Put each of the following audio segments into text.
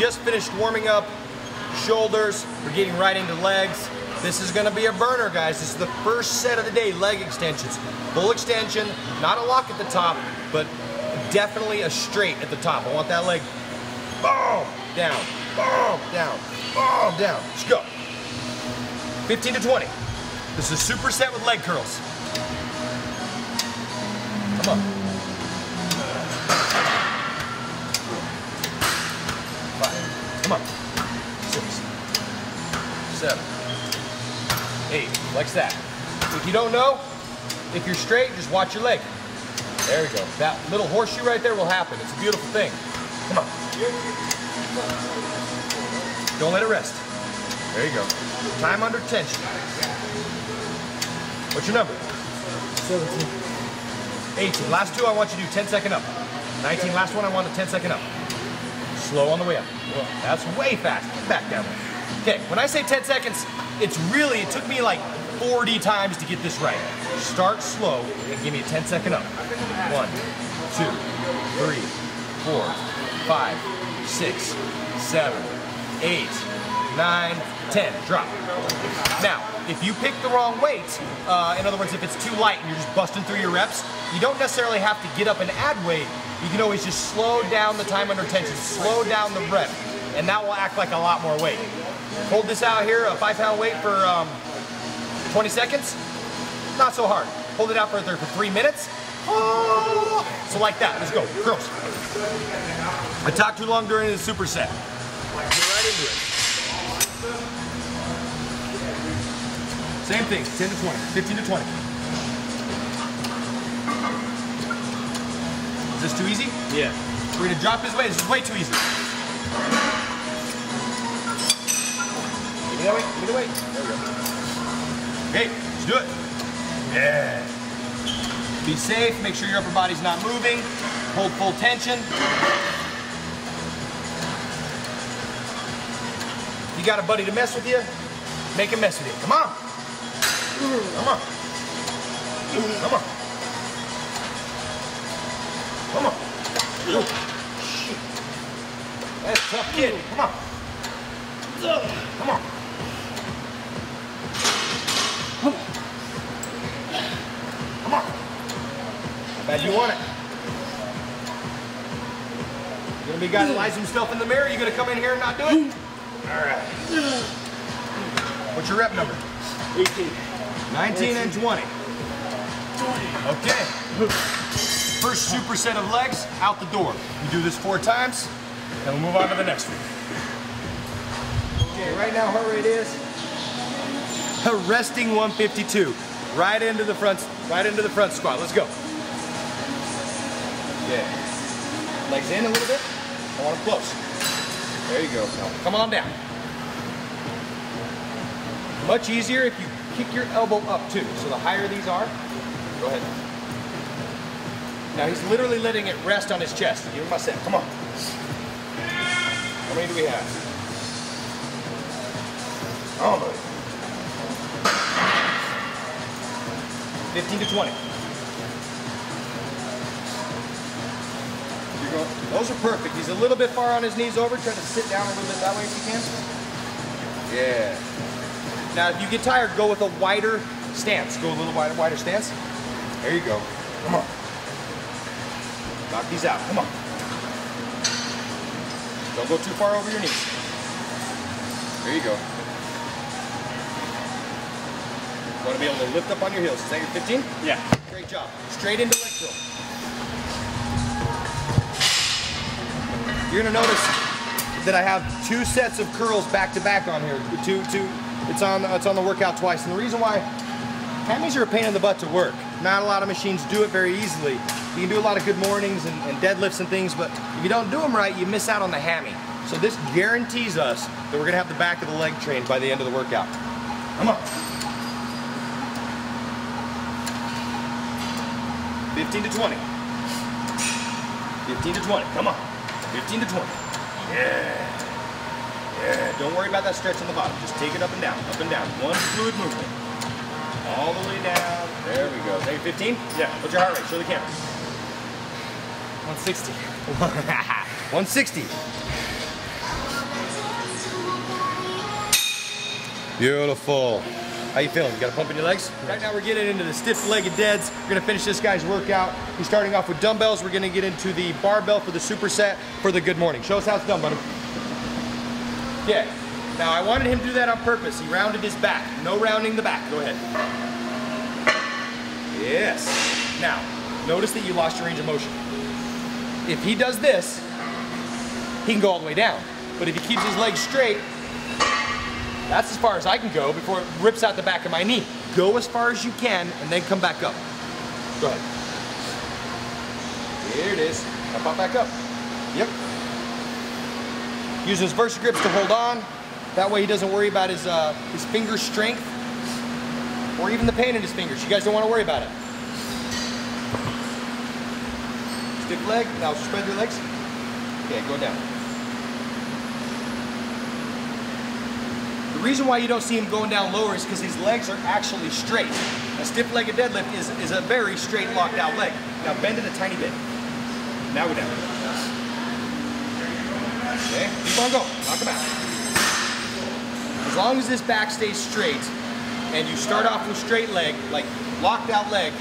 just finished warming up shoulders. We're getting right into legs. This is gonna be a burner, guys. This is the first set of the day, leg extensions. Full extension, not a lock at the top, but definitely a straight at the top. I want that leg, boom, down, boom, down, boom, down. Let's go. 15 to 20. This is a superset with leg curls. Come on. Come on. Six. Seven. Flex that. If you don't know, if you're straight, just watch your leg. There we go. That little horseshoe right there will happen. It's a beautiful thing. Come on. Don't let it rest. There you go. Time under tension. What's your number? 17. 18. Last two, I want you to do 10 second up. 19. Last one, I want a 10 second up. Slow on the way up. That's way fast. Back down. Okay, when I say 10 seconds, it's really, it took me like 40 times to get this right. Start slow and give me a 10 second up. One, two, three, four, five, six, seven, eight, nine, 10. Drop. Now, if you pick the wrong weight, uh, in other words, if it's too light and you're just busting through your reps, you don't necessarily have to get up and add weight. You can always just slow down the time under tension, slow down the rep, and that will act like a lot more weight. Hold this out here, a five pound weight for um, 20 seconds. Not so hard. Hold it out for, for three minutes. Oh. So like that, let's go, girls. I talked too long during the superset. Get right into it. Same thing, 10 to 20, 15 to 20. Is this too easy? Yeah. We're gonna drop his weight, this is way too easy. Give me that weight, give me the weight. There we go. Okay, let's do it. Yeah. Be safe, make sure your upper body's not moving. Hold full tension. You got a buddy to mess with you? Make him mess with you. Come on. Come on. Come on. Come on. Shit. That's tough kid. Come on. Come on. Come on. How bad you want it? You gonna be a guy that lies himself in the mirror? You gonna come in here and not do it? All right. What's your rep number? 18. 19 and 20. Okay. First superset of legs out the door. You do this four times, and we'll move on to the next one. Okay, right now heart rate is a resting 152. Right into the front, right into the front squat. Let's go. Yeah. Legs in a little bit. I want them close. There you go. Now, come on down. Much easier if you kick your elbow up too. So the higher these are, go ahead. Now he's literally letting it rest on his chest. Give him a set. Come on. How many do we have? Buddy. 15 to 20. Going, those are perfect. He's a little bit far on his knees over. Try to sit down a little bit that way if you can. Yeah. Now, if you get tired, go with a wider stance. Go a little wider, wider stance. There you go. Come on. Knock these out. Come on. Don't go too far over your knees. There you go. Want to be able to lift up on your heels. Is that your 15? Yeah. Great job. Straight into leg curl. You're gonna notice that I have two sets of curls back to back on here. Two, two. It's on. It's on the workout twice. And the reason why hammies are a pain in the butt to work. Not a lot of machines do it very easily. You can do a lot of good mornings and, and deadlifts and things, but if you don't do them right, you miss out on the hammy. So this guarantees us that we're gonna have the back of the leg trained by the end of the workout. Come on. 15 to 20. 15 to 20. Come on. 15 to 20. Yeah. Yeah, don't worry about that stretch on the bottom. Just take it up and down, up and down. One fluid movement. All the way down. There we go. Take 15? Yeah. What's your heart rate? Show the camera. 160. 160. Beautiful. How you feeling? You got a pump in your legs? Right now we're getting into the stiff-legged deads. We're gonna finish this guy's workout. He's starting off with dumbbells. We're gonna get into the barbell for the superset for the good morning. Show us how it's done, buddy. Yeah. Now I wanted him to do that on purpose. He rounded his back. No rounding the back. Go ahead. Yes. Now, notice that you lost your range of motion. If he does this, he can go all the way down. But if he keeps his legs straight, that's as far as I can go before it rips out the back of my knee. Go as far as you can and then come back up. Go ahead. Here it is. Now pop back up. Yep. Use his Versa Gripps to hold on. That way he doesn't worry about his, uh, his finger strength or even the pain in his fingers. You guys don't want to worry about it. Stiff leg. Now spread your legs. Okay, go down. The reason why you don't see him going down lower is because his legs are actually straight. A stiff-legged deadlift is, is a very straight, locked out leg. Now bend it a tiny bit. Now we're down. Okay, keep on going. Knock him out. As long as this back stays straight, and you start off with straight leg, like locked out leg,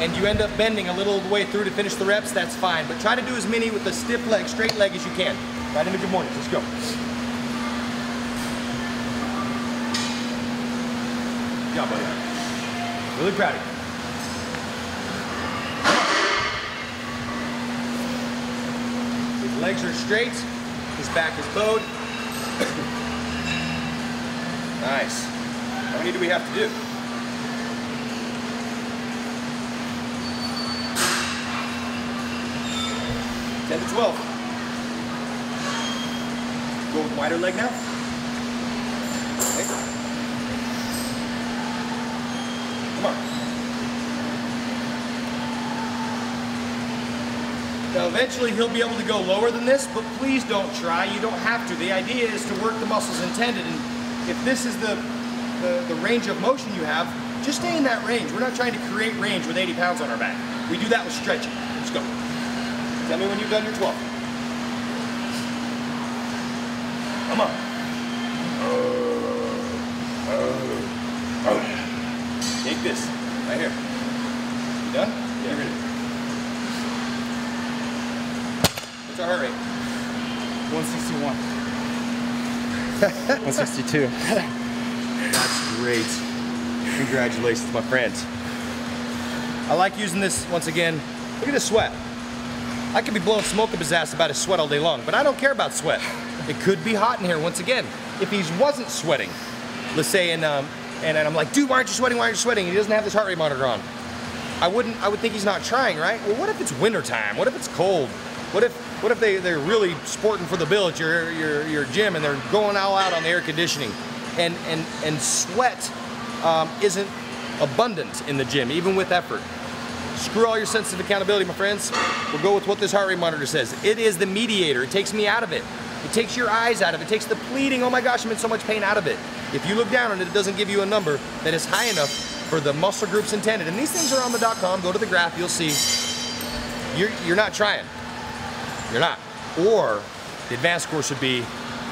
and you end up bending a little way through to finish the reps, that's fine. But try to do as many with a stiff leg, straight leg as you can. Right into good morning. Let's go. Job, buddy. Really proud of you. Legs are straight. His back is bowed. nice. How many do we have to do? Ten to twelve. Go with wider leg now. Okay. Come on. Eventually he'll be able to go lower than this, but please don't try. You don't have to. The idea is to work the muscles intended. And if this is the, the, the range of motion you have, just stay in that range. We're not trying to create range with 80 pounds on our back. We do that with stretching. Let's go. Tell me when you've done your 12. Come on. Take this, right here. You done? Yeah. Ready. What's our heart rate? 161. 162. That's great. Congratulations, my friends. I like using this once again. Look at this sweat. I could be blowing smoke up his ass about his sweat all day long, but I don't care about sweat. It could be hot in here once again. If he wasn't sweating, let's say, and um, and, and I'm like, dude, why aren't you sweating? Why aren't you sweating? He doesn't have this heart rate monitor on. I wouldn't. I would think he's not trying, right? Well, what if it's wintertime? What if it's cold? What if what if they they're really sporting for the bill at your your your gym and they're going all out on the air conditioning, and and and sweat um, isn't abundant in the gym, even with effort. Screw all your sense of accountability, my friends. We'll go with what this heart rate monitor says. It is the mediator. It takes me out of it. It takes your eyes out of it. It takes the pleading, oh my gosh, I'm in so much pain out of it. If you look down and it doesn't give you a number that is high enough for the muscle groups intended, and these things are on the dot .com, go to the graph, you'll see, you're, you're not trying. You're not. Or the advanced course should be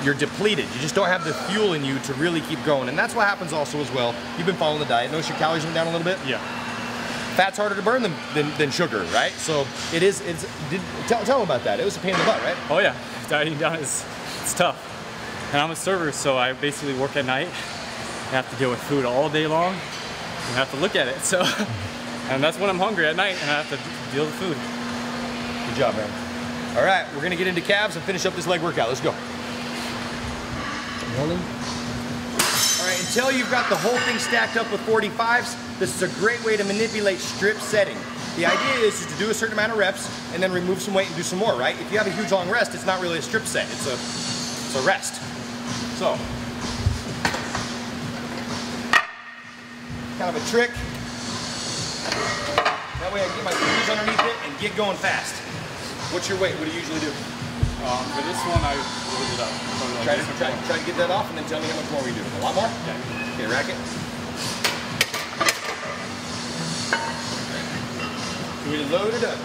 you're depleted. You just don't have the fuel in you to really keep going. And that's what happens also as well. You've been following the diet. Notice your calories went down a little bit? Yeah. Fat's harder to burn than, than, than sugar, right? So it is, it's, did, tell, tell them about that. It was a pain in the butt, right? Oh yeah. Dieting down is it's tough. And I'm a server, so I basically work at night. I have to deal with food all day long. I have to look at it. So, and that's when I'm hungry at night, and I have to deal with food. Good job, man. All right, we're gonna get into calves and finish up this leg workout. Let's go. Rolling. All right, until you've got the whole thing stacked up with 45s, this is a great way to manipulate strip setting. The idea is, to do a certain amount of reps and then remove some weight and do some more, right? If you have a huge long rest, it's not really a strip set, it's a, it's a rest. So, kind of a trick. That way I can get my fingers underneath it and get going fast. What's your weight? What do you usually do? Um, for this one, I rolled it up. Try to, try, try to get that off and then tell me how much more we do. A lot more? Yeah. Okay, rack it. We load it up.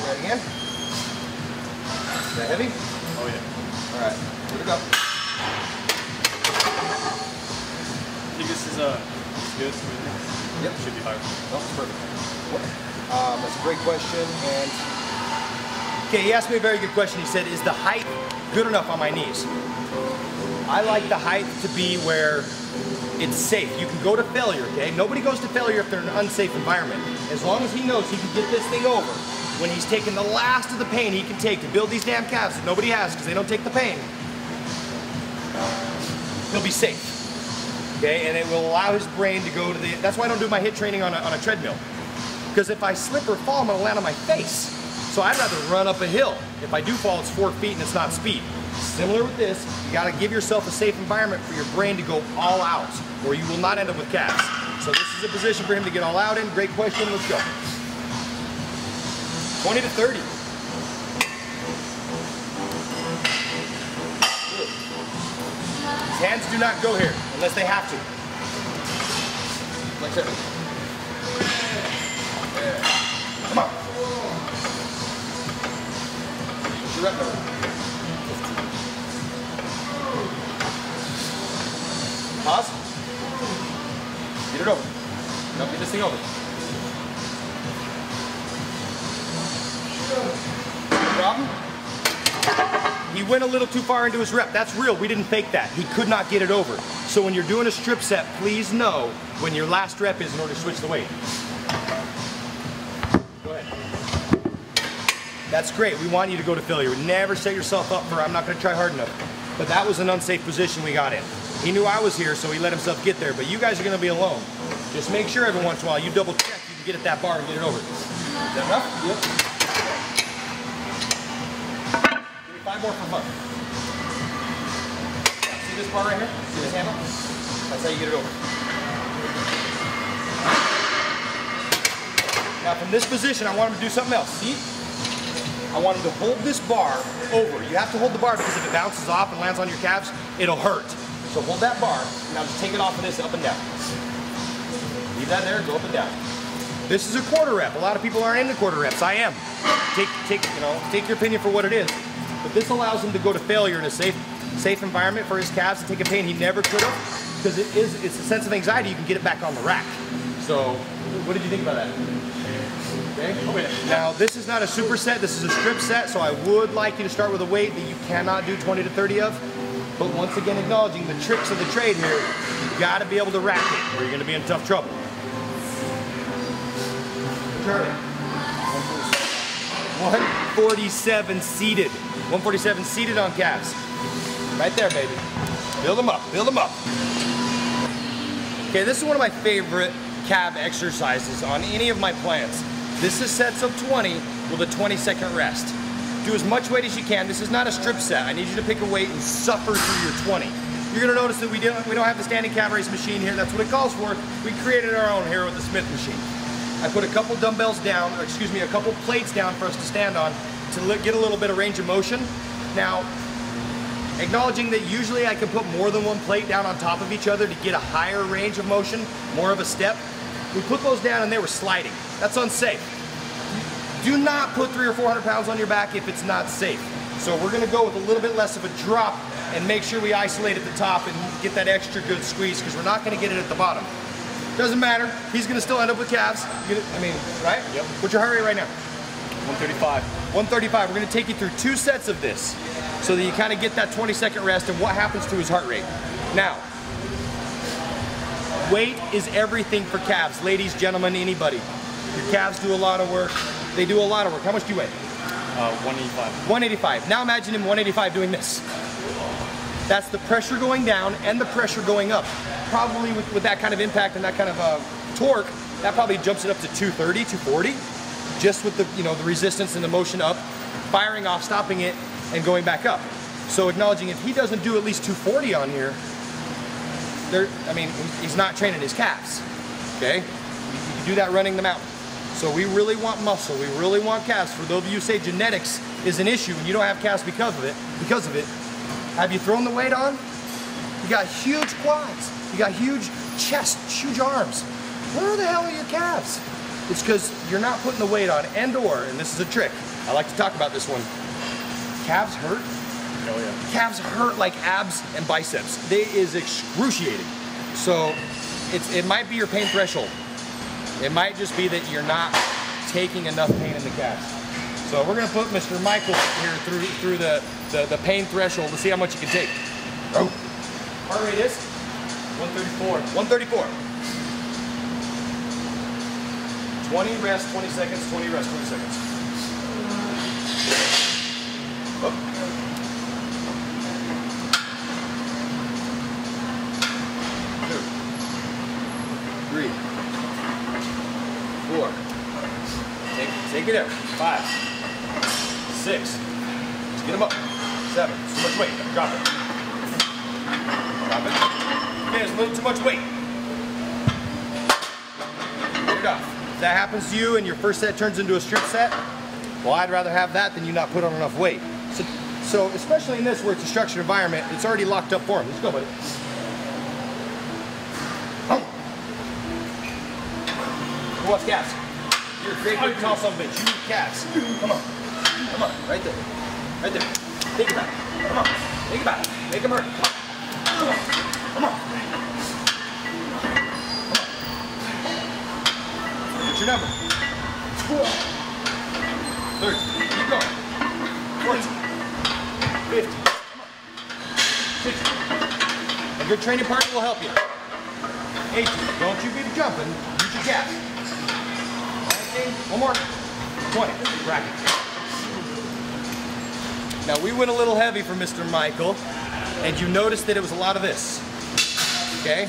Try it again. Try right, heavy? Oh yeah. All right, here we go. I think this is uh, it's good. Yep. Should be higher. Oh, that's perfect. Um, that's a great question. And okay, he asked me a very good question. He said, "Is the height good enough on my knees?" I like the height to be where it's safe. You can go to failure. Okay, nobody goes to failure if they're in an unsafe environment. As long as he knows he can get this thing over when he's taking the last of the pain he can take to build these damn calves that nobody has because they don't take the pain. He'll be safe okay? And it will allow his brain to go to the, that's why I don't do my HIIT training on a, on a treadmill. Because if I slip or fall, I'm gonna land on my face. So I'd rather run up a hill. If I do fall, it's four feet and it's not speed. Similar with this, you gotta give yourself a safe environment for your brain to go all out, or you will not end up with calves. So this is a position for him to get all out in. Great question, let's go. 20 to 30. His hands do not go here unless they have to. Like. There. Come on. What's your rep number? Pause. Get it over. No, get this thing over. Problem? He went a little too far into his rep. That's real. We didn't fake that. He could not get it over. So when you're doing a strip set, please know when your last rep is in order to switch the weight. Go ahead. That's great. We want you to go to failure. Never set yourself up for I'm not going to try hard enough. But that was an unsafe position we got in. He knew I was here, so he let himself get there. But you guys are going to be alone. Just make sure every once in a while you double check you can get at that bar and get it over. Is that enough? Yep. More for fun. See this bar right here? See this handle? That's how you get it over. Now from this position, I want him to do something else. See? I want him to hold this bar over. You have to hold the bar because if it bounces off and lands on your calves, it'll hurt. So hold that bar. Now just take it off of this up and down. Leave that there, and go up and down. This is a quarter rep. A lot of people aren't into quarter reps. I am. Take, take, you know, take your opinion for what it is. But this allows him to go to failure in a safe, safe environment for his calves to take a pain he never could have. Because it is, it's a sense of anxiety. You can get it back on the rack. So, what did you think about that? Okay. Now, this is not a superset. This is a strip set. So I would like you to start with a weight that you cannot do 20 to 30 of. But once again, acknowledging the tricks of the trade here, you got to be able to rack it, or you're going to be in tough trouble. Charlie. 147 seated. 147 seated on calves. Right there, baby. Build them up, build them up. Okay, this is one of my favorite calf exercises on any of my plans. This is sets of 20 with a 20 second rest. Do as much weight as you can. This is not a strip set. I need you to pick a weight and suffer through your 20. You're gonna notice that we don't, we don't have the standing calf raise machine here. That's what it calls for. We created our own here with the Smith machine. I put a couple dumbbells down, or excuse me, a couple plates down for us to stand on to get a little bit of range of motion. Now, acknowledging that usually I can put more than one plate down on top of each other to get a higher range of motion, more of a step. We put those down and they were sliding. That's unsafe. Do not put three or 400 pounds on your back if it's not safe. So we're gonna go with a little bit less of a drop and make sure we isolate at the top and get that extra good squeeze because we're not gonna get it at the bottom. Doesn't matter, he's gonna still end up with calves. Gonna, I mean, right? Yep. What's your heart rate right now? 135. 135. We're gonna take you through two sets of this so that you kind of get that 20 second rest and what happens to his heart rate. Now, weight is everything for calves. Ladies, gentlemen, anybody. Your calves do a lot of work. They do a lot of work. How much do you weigh? Uh, 185. 185. Now imagine him 185 doing this. That's the pressure going down and the pressure going up. Probably with, with that kind of impact and that kind of uh, torque, that probably jumps it up to 230, 240, just with the you know the resistance and the motion up, firing off, stopping it, and going back up. So acknowledging if he doesn't do at least 240 on here, there, I mean, he's not training his calves. Okay, you, you do that running the mountain. So we really want muscle. We really want calves. For those of you say genetics is an issue and you don't have calves because of it, because of it, have you thrown the weight on? You got huge quads. You got huge chest, huge arms. Where the hell are your calves? It's because you're not putting the weight on and or, and this is a trick, I like to talk about this one, calves hurt. Oh yeah. Calves hurt like abs and biceps. They is excruciating. So it's it might be your pain threshold. It might just be that you're not taking enough pain in the calves. So we're gonna put Mr. Michael here through through the, the, the pain threshold to see how much you can take. Oh. Heart rate is 134. 134. 20 rest, 20 seconds, 20 rest, 20 seconds. Up. Two. Three. Four. Take, take it out. Five. Six. Get them up. Seven. Too much weight. Drop it. Drop it. There's a little too much weight. Get it off. If that happens to you and your first set turns into a strip set, well, I'd rather have that than you not put on enough weight. So, so especially in this where it's a structured environment, it's already locked up for him. Let's go, buddy. Who wants calves? You're a great big tall son of a bitch. You need calves. Come on. Come on. Right there. Right there. Think about it. Come on. Think about it. Make them hurt. Come on. Come on. What's your number? 12. 13. Keep going. 14. 15. Come on. 16. A good training partner will help you. 18. Don't you be jumping. Use your gas. 19. One more. 20. Bracket. Now we went a little heavy for Mr. Michael, and you noticed that it was a lot of this. Okay?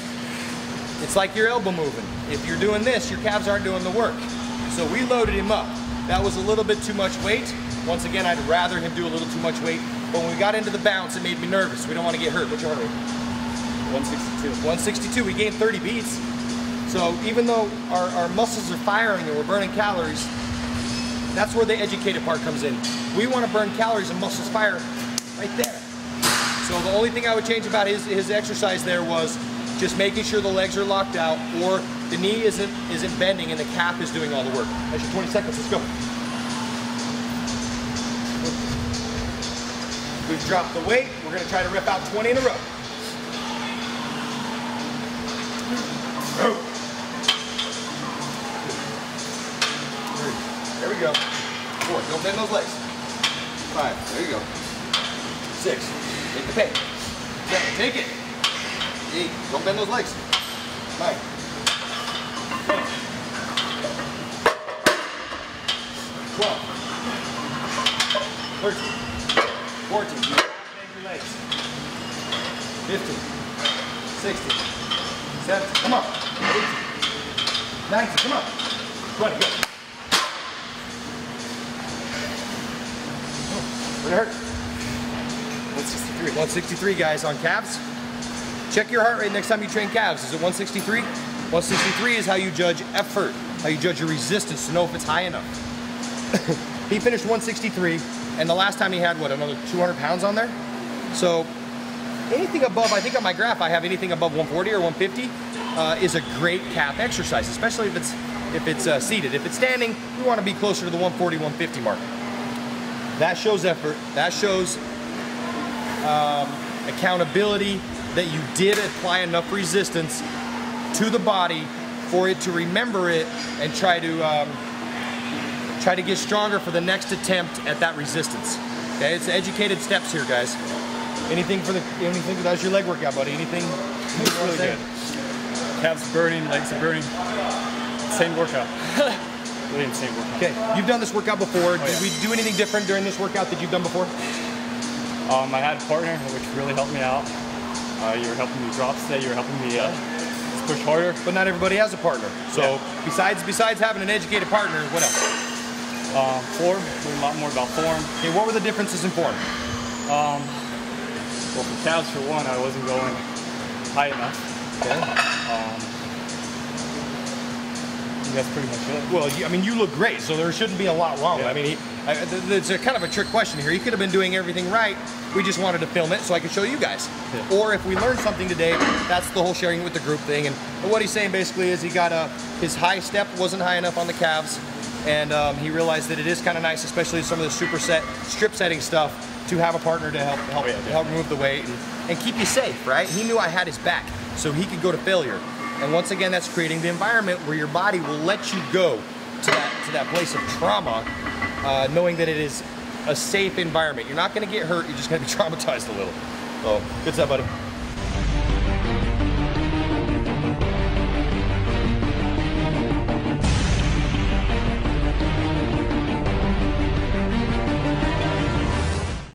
It's like your elbow moving. If you're doing this, your calves aren't doing the work. So we loaded him up. That was a little bit too much weight. Once again, I'd rather him do a little too much weight. But when we got into the bounce, it made me nervous. We don't want to get hurt. What's your heart rate? 162. 162. We gained 30 beats. So even though our, our muscles are firing and we're burning calories, that's where the educated part comes in. We want to burn calories and muscles fire right there. So the only thing I would change about his, his exercise there was just making sure the legs are locked out or the knee isn't isn't bending and the calf is doing all the work. That's your 20 seconds. Let's go. We've dropped the weight. We're to try to rip out 20 in a row. There we go. Four. Don't bend those legs. Five. There you go. Six. Take the pain. Seven. Take it. Eight. Don't bend those legs. Nine. 50, 60, 70, come up, 80, 90, come up, 20, go. Would hurt? 163. 163, guys, on calves. Check your heart rate next time you train calves. Is it 163? 163 is how you judge effort, how you judge your resistance to know if it's high enough. he finished 163, and the last time he had, what, another 200 pounds on there? So anything above, I think on my graph I have anything above 140 or 150 uh, is a great calf exercise, especially if it's if it's uh, seated. If it's standing, we want to be closer to the 140, 150 mark. That shows effort. That shows um, accountability that you did apply enough resistance to the body for it to remember it and try to um, try to get stronger for the next attempt at that resistance. Okay, it's educated steps here, guys. Anything for the anything? That's your leg workout, buddy. Anything? It's really good. Calves burning, legs are burning. Same workout. really insane workout. Okay, you've done this workout before. Did yeah. we do anything different during this workout that you've done before? Um, I had a partner which really helped me out. Uh, you were helping me drop today. You were helping me uh, push harder. But not everybody has a partner. So Yeah. besides besides having an educated partner, what else? Um, form, learned a lot more about form. Okay, what were the differences in form? Um, well, for calves, for one, I wasn't going high enough. Okay. Um, that's pretty much it. Well, you, I mean, you look great, so there shouldn't be a lot wrong. Yeah. I mean, he, I, th- th- it's a kind of a trick question here. He could have been doing everything right. We just wanted to film it so I could show you guys. Yeah. Or if we learned something today, that's the whole sharing with the group thing. And what he's saying basically is he got a his high step wasn't high enough on the calves. and um, he realized that it is kind of nice, especially some of the superset strip setting stuff, to have a partner to help help, Oh, yeah, help remove the weight and, and keep you safe, right? He knew I had his back, so he could go to failure. And once again, that's creating the environment where your body will let you go to that to that place of trauma, uh, knowing that it is a safe environment. You're not going to get hurt. You're just going to be traumatized a little. So good stuff, buddy.